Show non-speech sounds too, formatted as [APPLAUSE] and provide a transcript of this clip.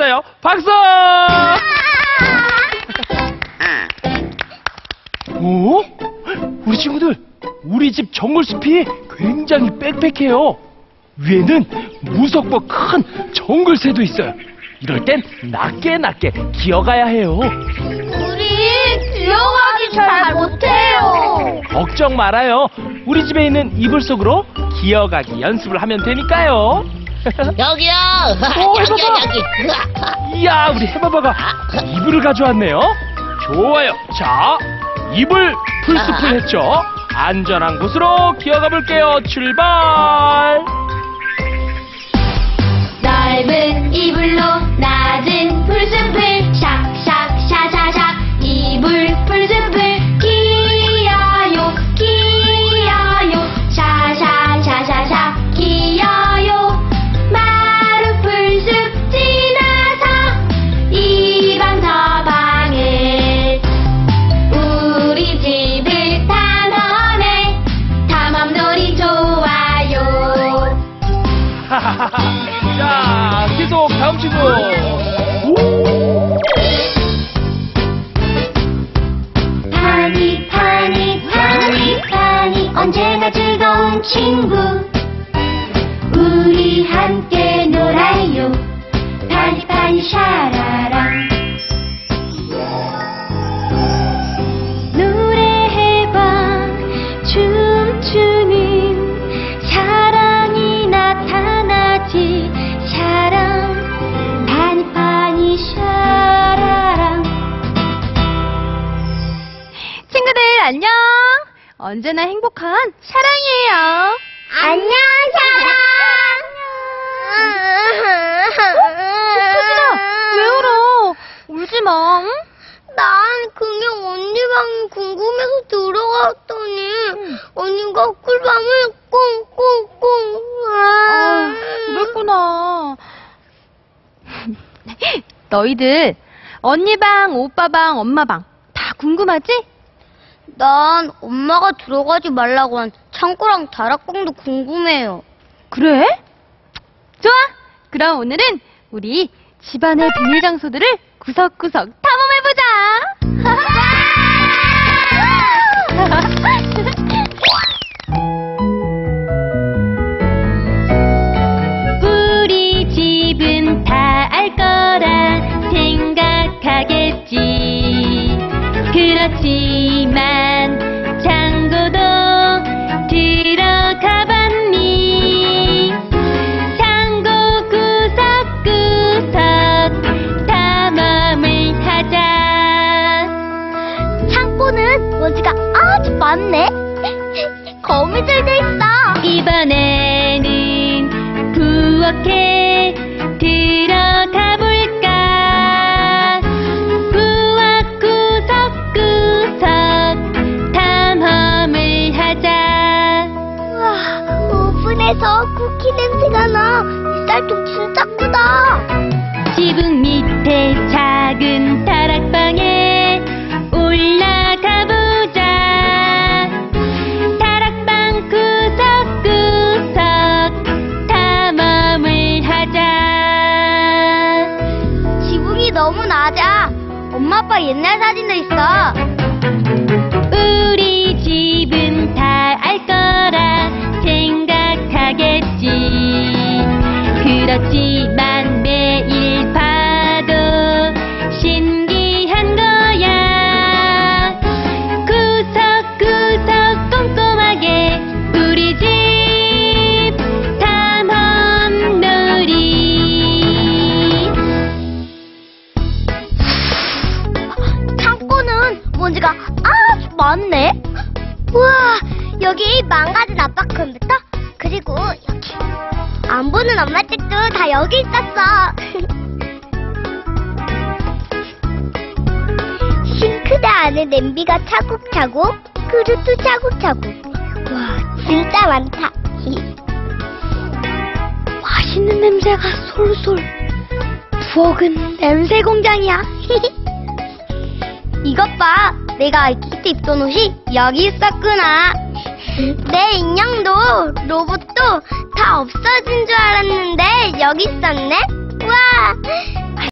했어요. 박수! 오? [LAUGHS] 우리 친구들, 우리 집 정글숲이 굉장히 빽빽해요. 위에는 무섭고 큰 정글새도 있어요. 이럴 땐 낮게 낮게 기어가야 해요. 우리 기어가기 잘 못해요. 걱정 말아요. 우리 집에 있는 이불 속으로 기어가기 연습을 하면 되니까요. [LAUGHS] 여기요. 오, [LAUGHS] 여기 해봐봐. 여기. [LAUGHS] 이야, 우리 해바바가 이불을 가져왔네요. 좋아요. 자, 이불 풀숲을 했죠. 안전한 곳으로 기어가 볼게요. 출발! 넓은 이불로 낮은 풀숲을 친구 우리 함께 놀아요. 파니 샤라랑 언제나 행복한 사랑이에요. 안녕 효진아, 왜 울어? 울지 마. 응? 난 그냥 언니 방이 궁금해서 들어갔더니 언니가 꿀밤을 꽁꽁꽁 아, 그랬구나. [LAUGHS] 너희들 언니 방, 오빠 방, 엄마 방 다 궁금하지? 난 엄마가 들어가지 말라고 한 창고랑 다락방도 궁금해요. 그래? 좋아. 그럼 오늘은 우리 집안의 비밀 장소들을 구석구석 탐험해보자. [LAUGHS] 그렇지만 창고도 들어가 봤니? 창고 구석구석 탐험을 하자. 창고는 먼지가 아주 많네. [LAUGHS] 거미줄도 있어. 이번에 오븐에서 쿠키 냄새가 나. 이 쌀통 진짜 크다. 지붕 밑에 작은 다락방에 올라가 보자. 다락방 구석구석 탐험을 하자. 지붕이 너무 낮아. 엄마 아빠 옛날 사진도 있어. 그렇지만 매일 봐도 신기한 거야. 구석구석 꼼꼼하게 우리 집 탐험놀이. 창고는 먼지가 아주 많네. 우와, 여기 망가진 아빠 컴퓨터, 그리고 여기 안 보는 엄마 책도 다 여기 있었어. [LAUGHS] 싱크대 안에 냄비가 차곡차곡, 그릇도 차곡차곡. 와, 진짜 많다. 맛있는 냄새가 솔솔. 부엌은 냄새 공장이야. [LAUGHS] 이것 봐. 내가 아이키트 입던 옷이 여기 있었구나. 내 인형도 로봇도 다 없어진 줄 알았는데 여기 있었네. 와,